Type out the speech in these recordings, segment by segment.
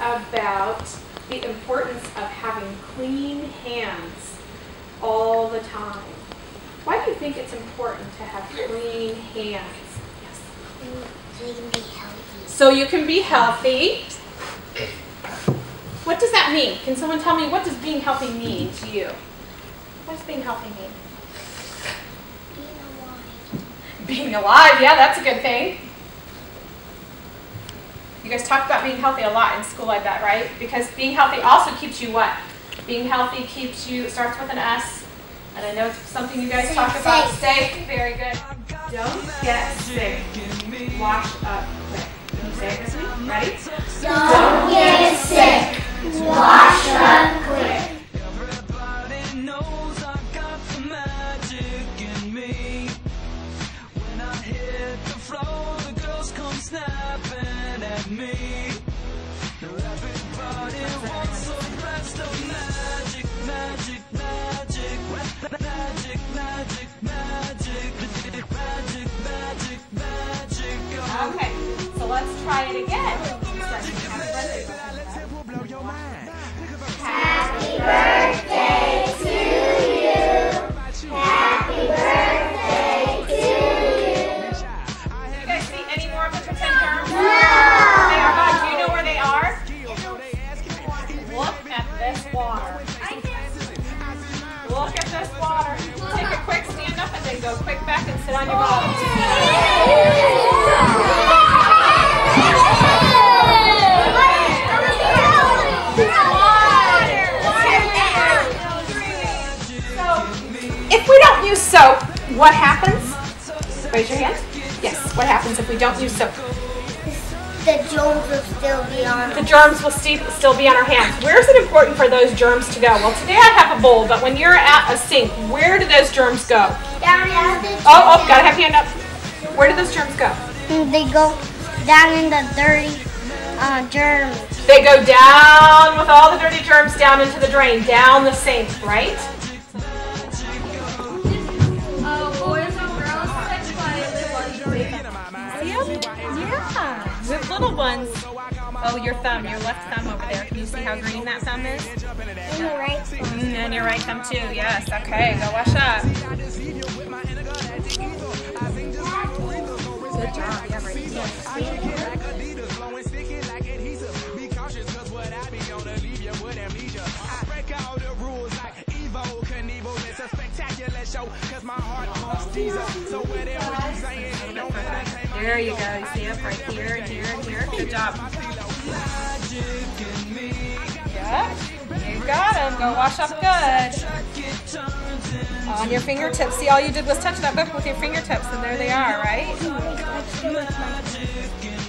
about the importance of having clean hands all the time. Why do you think it's important to have clean hands? So you can be healthy. So you can be healthy. What does that mean? Can someone tell me what does being healthy mean to you? What does being healthy mean? Being alive. Being alive, yeah, that's a good thing. You guys talk about being healthy a lot in school, I bet, right? Because being healthy also keeps you what? Being healthy keeps you, starts with an S. And I know it's something you guys Safe, talk about. safe. Safe, very good. Don't get sick. Wash up quick. Can you say it with me? Ready? Don't get sick. Everybody wants a blast of magic, magic, magic, magic, magic, magic, magic, magic, magic. Oh. Okay, so let's try it again. And go quick back and sit on your bottom. So, if we don't use soap, what happens? Raise your hand. Yes, what happens if we don't use soap? The germs will still be on. The germs will still be on our hands. Where is it important for those germs to go? Well, today I have a bowl, but when you're at a sink, where do those germs go? Down in the Oh, oh, gotta have your hand up. Where do those germs go? They go down in the dirty uh, germs. They go down with all the dirty germs down into the drain, down the sink, right? Yep. Yeah. With little ones. Oh, your thumb, your left thumb over there. Can you see how green that thumb is? In the right spot. Mm, and your right thumb too. Yes. Okay. Go wash up. Good job. Yeah. There you go. See it right here, here, here. Good job. Go wash up good. Uh, on your fingertips. See, all you did was touch that book with your fingertips, and there they are, right?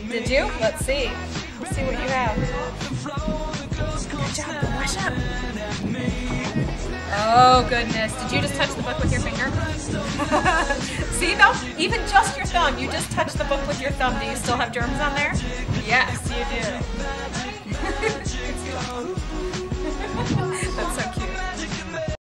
Did you? Let's see. Let's see what you have. Good job. Go wash up. Oh, goodness. Did you just touch the book with your finger? see, though? Even just your thumb. You just touched the book with your thumb. Do you still have germs on there?